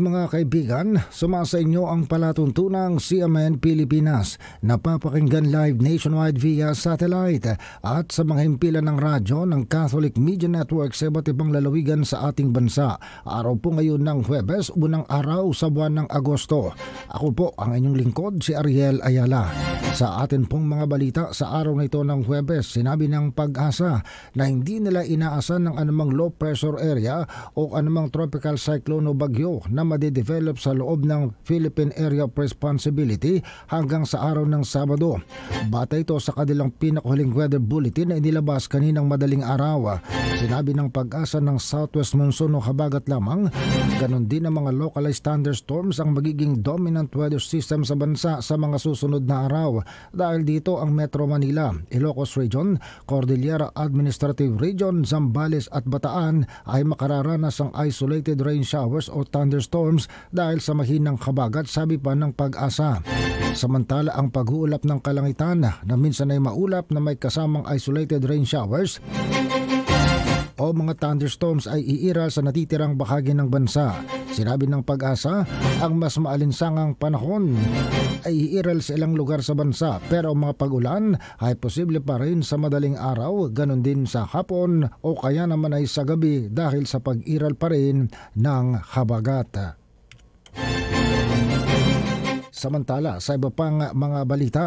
mga kaibigan, sumasa inyo ang palatuntunang CMN Pilipinas. Napapakinggan live nationwide via satellite at sa mga himpilan ng radyo ng Catholic Media Network sa iba't ibang lalawigan sa ating bansa. Araw po ngayon ng Huwebes, unang araw sa buwan ng Agosto. Ako po ang inyong lingkod, si Ariel Ayala. Sa atin pong mga balita sa araw na ito ng Huwebes, sinabi ng pag-asa na hindi nila inaasan ng anumang low pressure area o anumang tropical cyclone o bagyo na madedevelop sa loob ng Philippine Area of Responsibility hanggang sa araw ng Sabado. Bata ito sa kanilang pinakahuling weather bulletin na inilabas kaninang madaling araw. Sinabi ng pag-asa ng Southwest Monsoon o habagat lamang, ganon din ang mga localized thunderstorms ang magiging dominant weather system sa bansa sa mga susunod na araw. Dahil dito ang Metro Manila, Ilocos Region, Cordillera Administrative Region, Zambales at Bataan ay makararanas ng isolated rain showers o thunderstorms dahil sa mahinang kabagat sabi pa ng pag-asa. Samantala ang pag-uulap ng kalangitan na minsan ay maulap na may kasamang isolated rain showers o mga thunderstorms ay iiral sa natitirang bahagi ng bansa. Sinabi ng pag-asa, ang mas maalinsangang panahon ay iiral sa ilang lugar sa bansa pero ang mga pag-ulan ay posible pa rin sa madaling araw, ganun din sa hapon o kaya naman ay sa gabi dahil sa pag-iral pa rin ng habagat. Samantala, sa iba pang mga balita,